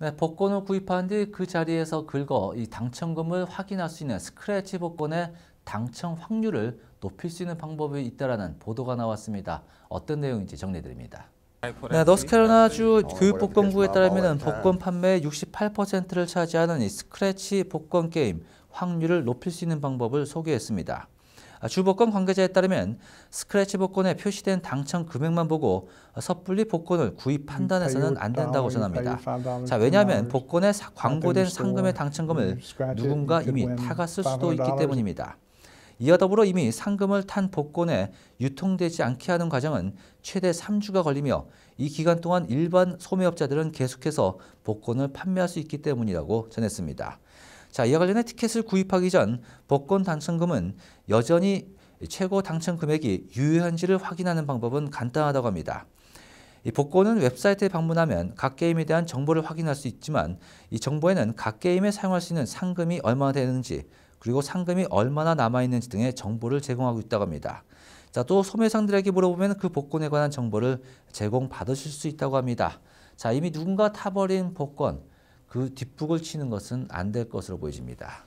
네, 복권을 구입한 뒤 그 자리에서 긁어 이 당첨금을 확인할 수 있는 스크래치 복권의 당첨 확률을 높일 수 있는 방법이 있다라는 보도가 나왔습니다. 어떤 내용인지 정리드립니다. 네, 노스캐롤라주 교육복권부에 따르면 복권 판매의 68%를 차지하는 이 스크래치 복권 게임 확률을 높일 수 있는 방법을 소개했습니다. 아, 주복권 관계자에 따르면 스크래치 복권에 표시된 당첨 금액만 보고 섣불리 복권을 구입 판단해서는 안 된다고 전합니다. 자, 왜냐하면 복권에 사- 광고된 상금의 당첨금을 누군가 이미 타갔을 수도 있기 때문입니다. 이와 더불어 이미 상금을 탄 복권에 유통되지 않게 하는 과정은 최대 3주가 걸리며 이 기간 동안 일반 소매업자들은 계속해서 복권을 판매할 수 있기 때문이라고 전했습니다. 자, 이와 관련해 티켓을 구입하기 전 복권 당첨금은 여전히 최고 당첨 금액이 유효한지를 확인하는 방법은 간단하다고 합니다. 이 복권은 웹사이트에 방문하면 각 게임에 대한 정보를 확인할 수 있지만 이 정보에는 각 게임에 사용할 수 있는 상금이 얼마나 되는지 그리고 상금이 얼마나 남아 있는지 등의 정보를 제공하고 있다고 합니다. 자, 또 소매상들에게 물어보면 그 복권에 관한 정보를 제공받으실 수 있다고 합니다. 자, 이미 누군가 타버린 복권 그 뒷북을 치는 것은 안 될 것으로 보여집니다.